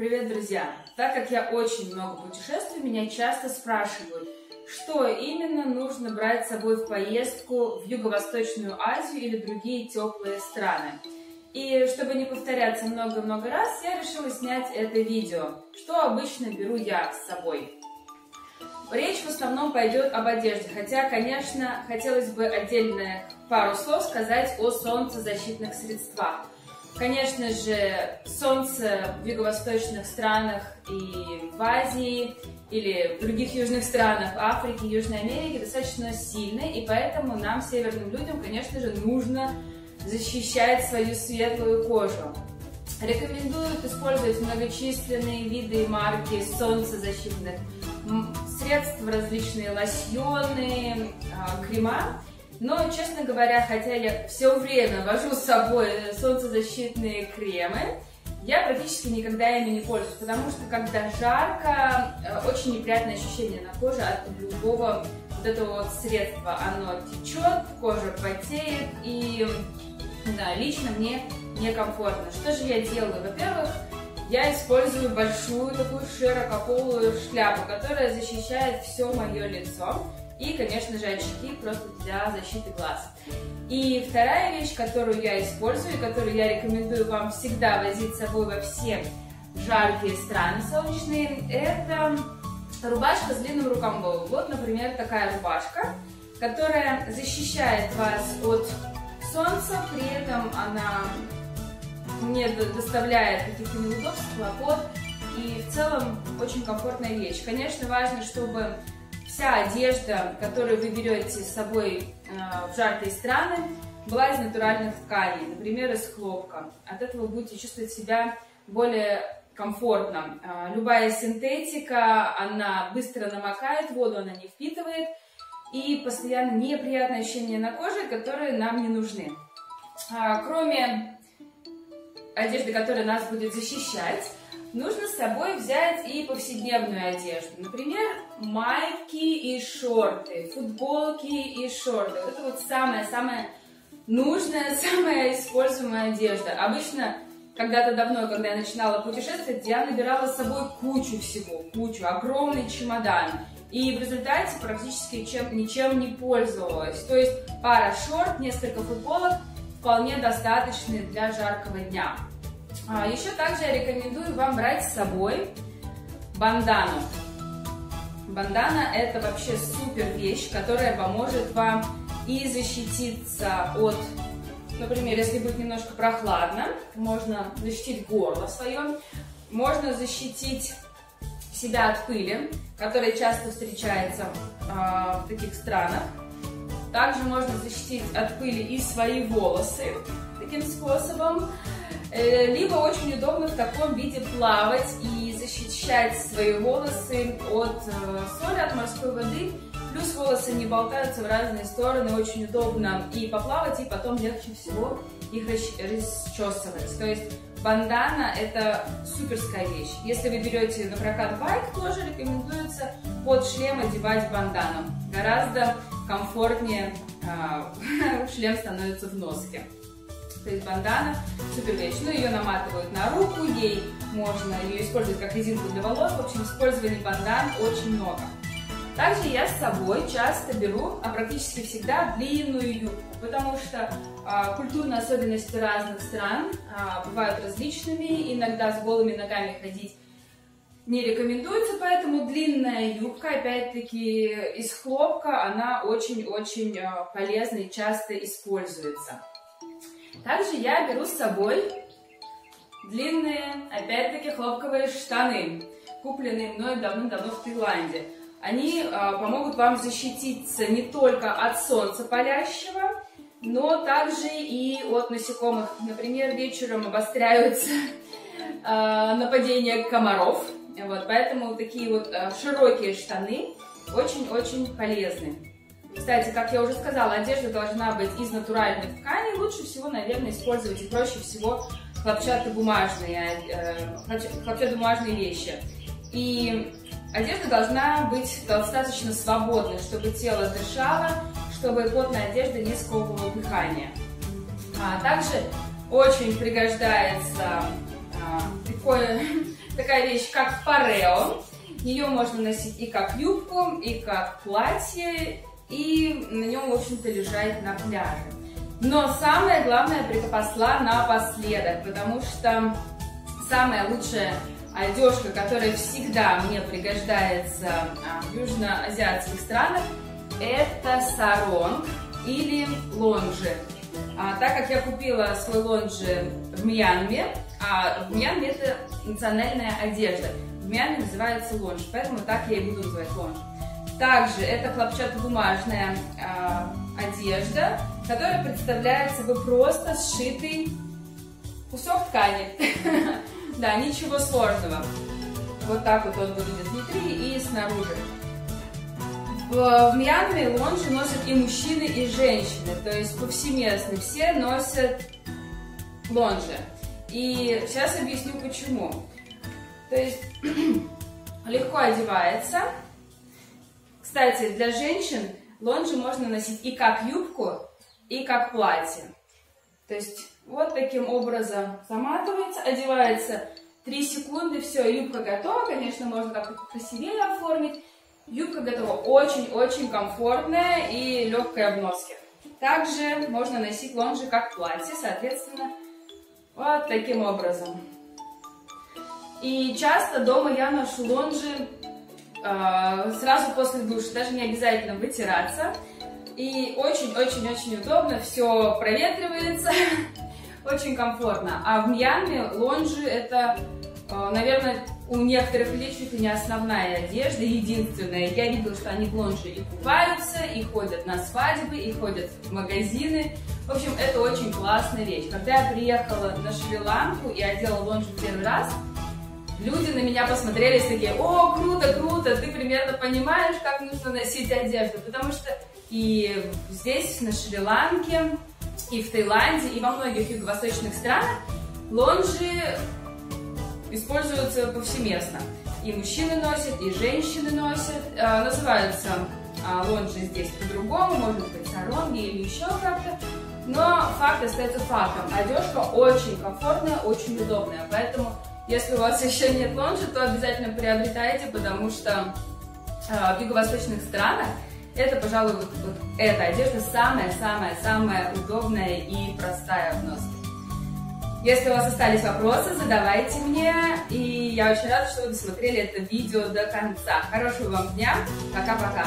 Привет, друзья! Так как я очень много путешествую, меня часто спрашивают, что именно нужно брать с собой в поездку в Юго-Восточную Азию или другие теплые страны. И чтобы не повторяться много-много раз, я решила снять это видео, что обычно беру я с собой. Речь в основном пойдет об одежде, хотя, конечно, хотелось бы отдельно пару слов сказать о солнцезащитных средствах. Конечно же, солнце в юго-восточных странах и в Азии или в других южных странах Африки, Южной Америки достаточно сильное, и поэтому нам, северным людям, конечно же, нужно защищать свою светлую кожу. Рекомендуют использовать многочисленные виды и марки солнцезащитных средств, различные лосьоны, а, крема. Но, честно говоря, хотя я все время вожу с собой солнцезащитные кремы, я практически никогда ими не пользуюсь, потому что когда жарко, э, очень неприятное ощущение на коже от любого вот этого вот средства. Оно течет, кожа потеет, и да, лично мне некомфортно. Что же я делаю? Во-первых, я использую большую такую широкополую шляпу, которая защищает все мое лицо. И, конечно же, очки просто для защиты глаз. И вторая вещь, которую я использую, и которую я рекомендую вам всегда возить с собой во все жаркие страны солнечные, это рубашка с длинным рукавом. Вот, например, такая рубашка, которая защищает вас от солнца, при этом она не доставляет каких-то неудобств, хлопот, и в целом очень комфортная вещь. Конечно, важно, чтобы вся одежда, которую вы берете с собой э, в жаркие страны, была из натуральных тканей, например, из хлопка. От этого будете чувствовать себя более комфортно. Э, любая синтетика, она быстро намокает, воду она не впитывает, и постоянно неприятные ощущения на коже, которые нам не нужны. А, кроме одежды, которая нас будет защищать, нужно с собой взять и повседневную одежду. Например, майки и шорты, футболки и шорты. Вот это вот самая-самая нужная, самая используемая одежда. Обычно когда-то давно, когда я начинала путешествовать, я набирала с собой кучу всего, кучу, огромный чемодан. И в результате практически чем, ничем не пользовалась. То есть пара шорт, несколько футболок вполне достаточны для жаркого дня. А, еще также я рекомендую вам брать с собой бандану. Бандана это вообще супер вещь, которая поможет вам и защититься от, например, если будет немножко прохладно, можно защитить горло свое, можно защитить себя от пыли, которая часто встречается э, в таких странах. Также можно защитить от пыли и свои волосы таким способом. Э, либо очень удобно в таком виде плавать и защищать свои волосы от э, соли, от морской воды. Плюс волосы не болтаются в разные стороны, очень удобно и поплавать, и потом легче всего их расчесывать. То есть бандана это суперская вещь. Если вы берете на прокат байк, тоже рекомендуется под шлем одевать бандану. Гораздо комфортнее э, шлем становится в носке. То есть бандана супер вещь. Ну, ее наматывают на руку, ей можно ее использовать как резинку для волос. В общем, использований бандан очень много. Также я с собой часто беру, а практически всегда, длинную юбку, потому что а, культурные особенности разных стран а, бывают различными, иногда с голыми ногами ходить не рекомендуется, поэтому длинная юбка, опять-таки из хлопка, она очень-очень а, полезна и часто используется. Также я беру с собой длинные, опять-таки, хлопковые штаны, купленные мной давным-давно в Таиланде. Они э, помогут вам защититься не только от солнца палящего, но также и от насекомых. Например, вечером обостряются э, нападения комаров. Вот, поэтому такие вот э, широкие штаны очень-очень полезны. Кстати, как я уже сказала, одежда должна быть из натуральных тканей. Лучше всего, наверное, использовать и проще всего хлопчатобумажные, э, вещи. И одежда должна быть достаточно свободной, чтобы тело дышало, чтобы плотная одежда не сковывала дыхание. А также очень пригождается а, такое такая вещь, как парео. Ее можно носить и как юбку, и как платье, и на нем, в общем-то, лежать на пляже. Но самое главное припасла напоследок, потому что самая лучшая одежка, которая всегда мне пригождается а, в южноазиатских странах, это саронг или лонжи. А, так как я купила свой лонжи в Мьянме, а в Мьянме это национальная одежда, в Мьянме называется лонж, поэтому так я и буду называть лонж. Также это хлопчатобумажная а, одежда, которая представляет собой просто сшитый кусок ткани. Да, ничего сложного. Вот так вот он выглядит внутри и снаружи. В Мьянме лонжи носят и мужчины, и женщины, то есть повсеместно. Все носят лонжи. И сейчас объясню почему. То есть легко одевается. Кстати, для женщин лонжи можно носить и как юбку, и как платье. То есть вот таким образом заматывается, одевается 3 секунды, все, юбка готова. Конечно, можно как-то красивее оформить. Юбка готова очень-очень комфортная и легкая в носке. Также можно носить лонжи как платье, соответственно, вот таким образом. И часто дома я ношу лонжи сразу после душа, даже не обязательно вытираться. И очень-очень-очень удобно, все проветривается, очень комфортно. А в Мьянме лонжи это, э, наверное, у некоторых людей чуть ли не основная одежда, единственная. Я видела, что они в лонже и купаются, и ходят на свадьбы, и ходят в магазины. В общем, это очень классная вещь. Когда я приехала на Шри-Ланку и одела лонжу в первый раз, люди на меня посмотрели такие, о, круто, круто, ты примерно понимаешь, как нужно носить одежду, потому что и здесь, на Шри-Ланке, и в Таиланде, и во многих юго-восточных странах лонжи используются повсеместно. И мужчины носят, и женщины носят. Э, называются э, лонжи здесь по-другому, может быть, саронги или еще как-то. Но факт остается фактом. Одежка очень комфортная, очень удобная. Поэтому, если у вас еще нет лонжи, то обязательно приобретайте, потому что э, в юго-восточных странах это, пожалуй, вот, вот эта одежда самая-самая-самая удобная и простая в носке. Если у вас остались вопросы, задавайте мне. И я очень рада, что вы досмотрели это видео до конца. Хорошего вам дня. Пока-пока.